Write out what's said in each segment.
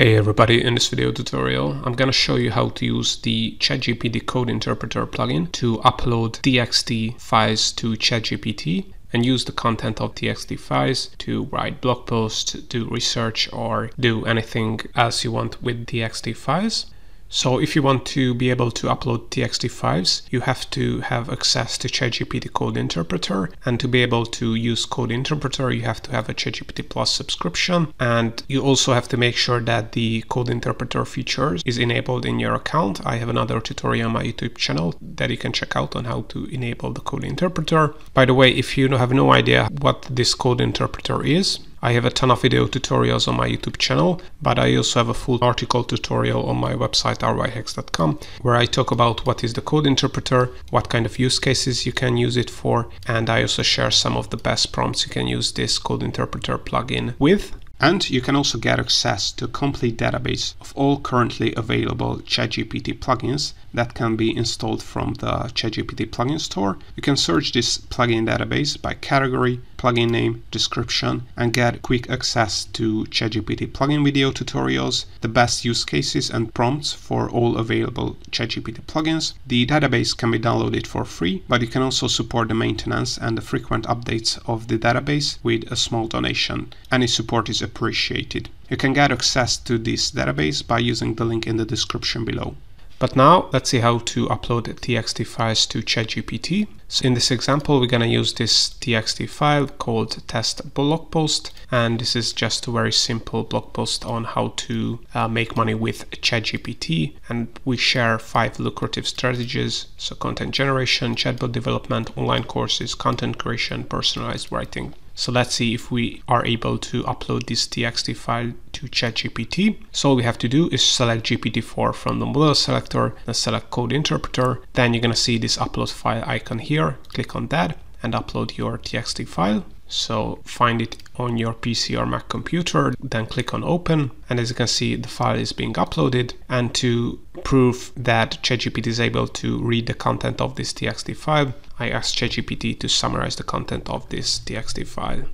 Hey everybody, in this video tutorial I'm gonna show you how to use the ChatGPT Code Interpreter plugin to upload TXT files to ChatGPT and use the content of TXT files to write blog posts, do research or do anything else you want with TXT files. So if you want to be able to upload TXT files, you have to have access to ChatGPT Code Interpreter. And to be able to use Code Interpreter, you have to have a ChatGPT Plus subscription. And you also have to make sure that the Code Interpreter features is enabled in your account. I have another tutorial on my YouTube channel that you can check out on how to enable the Code Interpreter. By the way, if you have no idea what this Code Interpreter is, I have a ton of video tutorials on my YouTube channel, but I also have a full article tutorial on my website roihacks.com where I talk about what is the code interpreter, what kind of use cases you can use it for, and I also share some of the best prompts you can use this code interpreter plugin with. And you can also get access to a complete database of all currently available ChatGPT plugins that can be installed from the ChatGPT plugin store. You can search this plugin database by category, plugin name, description, and get quick access to ChatGPT plugin video tutorials, the best use cases and prompts for all available ChatGPT plugins. The database can be downloaded for free, but you can also support the maintenance and the frequent updates of the database with a small donation. Any support is appreciated. You can get access to this database by using the link in the description below. But now let's see how to upload TXT files to ChatGPT. So in this example, we're going to use this TXT file called test blog post. And this is just a very simple blog post on how to uh, make money with ChatGPT. And we share five lucrative strategies. So content generation, chatbot development, online courses, content creation, personalized writing. So let's see if we are able to upload this TXT file to ChatGPT. So all we have to do is select GPT-4 from the model selector and select code interpreter. Then you're gonna see this upload file icon here. Click on that and upload your TXT file. So find it on your PC or Mac computer, then click on open. And as you can see, the file is being uploaded. And to prove that ChatGPT is able to read the content of this TXT file, I asked ChatGPT to summarize the content of this TXT file.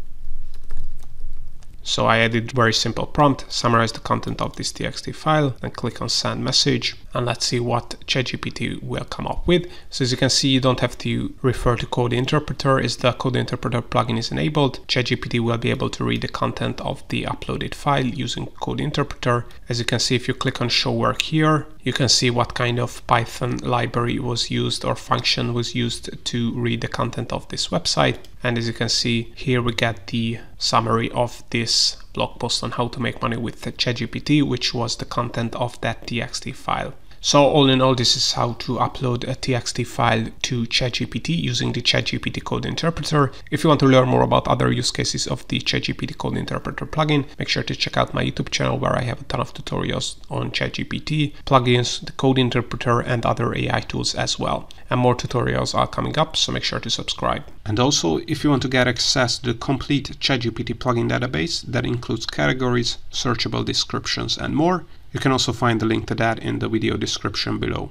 So I added very simple prompt, summarize the content of this txt file, and click on send message. And let's see what ChatGPT will come up with. So as you can see, you don't have to refer to code interpreter. As the code interpreter plugin is enabled, ChatGPT will be able to read the content of the uploaded file using code interpreter. As you can see, if you click on show work here, you can see what kind of Python library was used or function was used to read the content of this website. And as you can see here, we get the summary of this blog post on how to make money with ChatGPT, which was the content of that TXT file. So all in all, this is how to upload a TXT file to ChatGPT using the ChatGPT Code Interpreter. If you want to learn more about other use cases of the ChatGPT Code Interpreter plugin, make sure to check out my YouTube channel where I have a ton of tutorials on ChatGPT, plugins, the Code Interpreter, and other AI tools as well. And more tutorials are coming up, so make sure to subscribe. And also, if you want to get access to the complete ChatGPT plugin database that includes categories, searchable descriptions, and more, you can also find the link to that in the video description below.